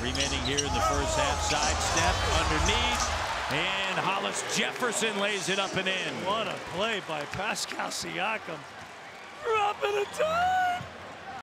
Remaining here in the first half. side step underneath. And Hollis Jefferson lays it up and in. What a play by Pascal Siakam. Dropping a time.